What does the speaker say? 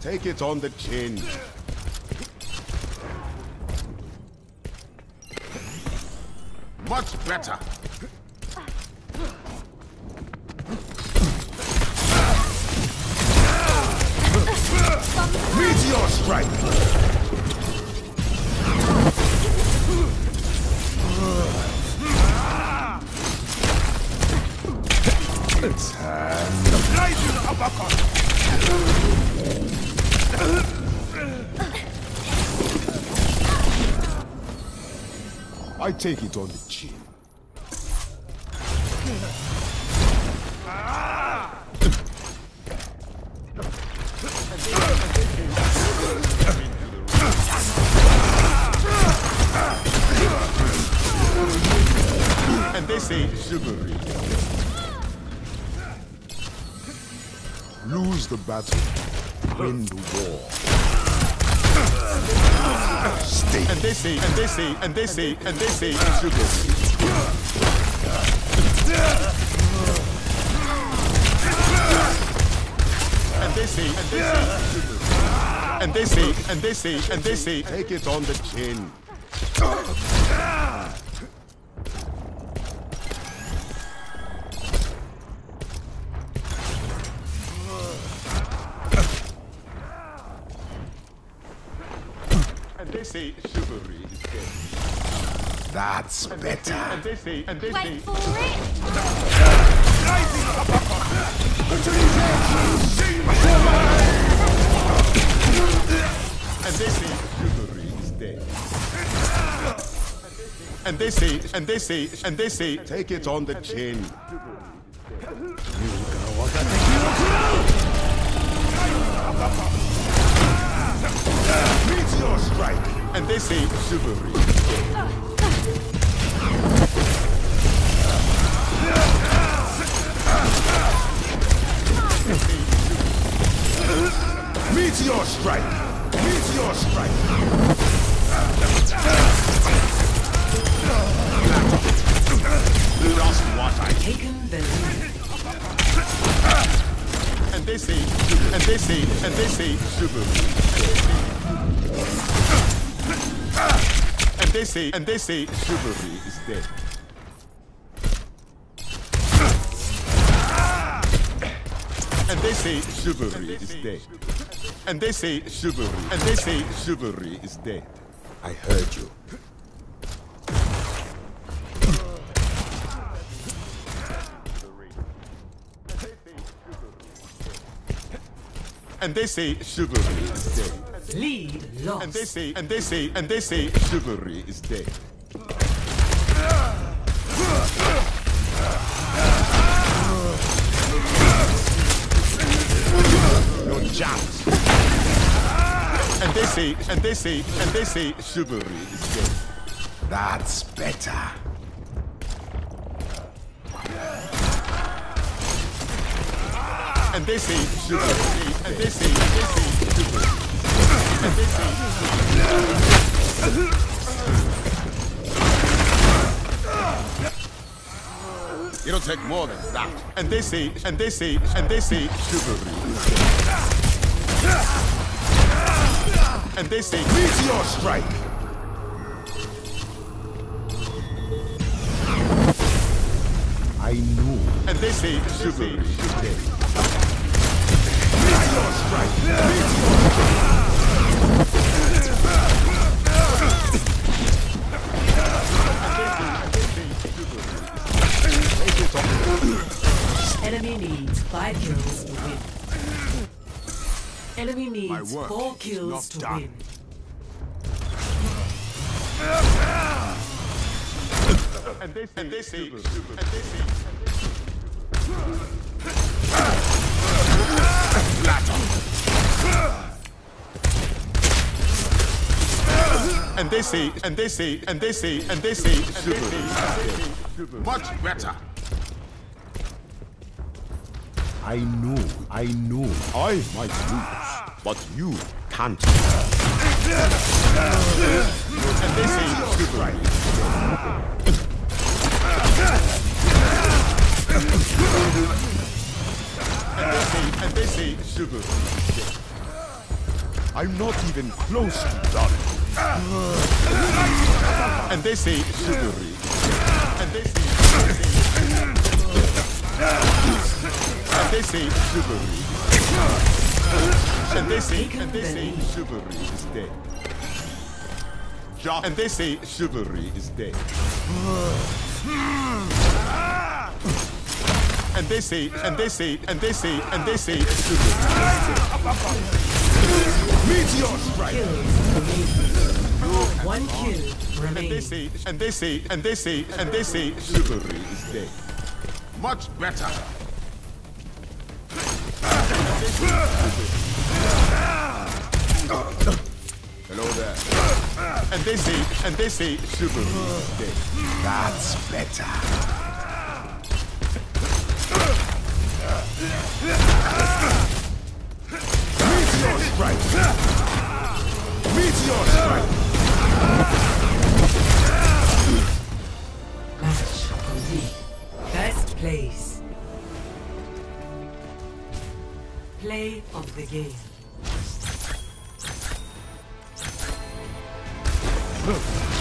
Take it on the chin. Much better. Meteor strike! Time. Rising uppercut! I take it on the chin. Chivalry. Lose the battle, win the war. Stay. And they say, and they say, and they say, and they say chivalry. And they say, and they say, and they say, and they say, and they say, take it on the chin. They say chivalry is dead. That's better. And they say, and they say, Wait for it! and they say chivalry is dead. And they say, and they say, and they say, take it on the chin. Meteor strike. And they say chivalry. Meteor strike! Meteor strike! Just what I Taken the lead. And they say, and they say, and they say, chivalry. And they say, and they say, chivalry is dead. And they say chivalry is dead. And they say chivalry. And they say chivalry is dead. I heard you. And they say chivalry is dead. Lead And they say, and they say, and they say chivalry is dead. No chance. And they say, and they say, and they say chivalry is dead. That's better. And they say chivalry, and they say, and they say chivalry. And they say It'll take more than that. And they say, and they say, and they say chivalry. And they say meteor strike. I knew. And they say chivalry is dead. Meteor strike. Enemy needs work four is kills not to done. win. And they say, and they say, and they say, and they say, and they say, and they say, and they say, chivalry. Much better. I know, I know. I might lose, but you can't. and they say chivalry. and they say, and they say chivalry. I'm not even close to done. and they say chivalry. And they say, and they say chivalry. And they say, and they say chivalry is dead. And they say chivalry is dead. And they say, and they say, and they say, and they say chivalry is dead. Meteor strike! One kill And they remains. say, and they say, and they say, and they say chivalry is dead. Much better. Hello there. And they say, and they say chivalry is dead. That's better. Play of the game. Look,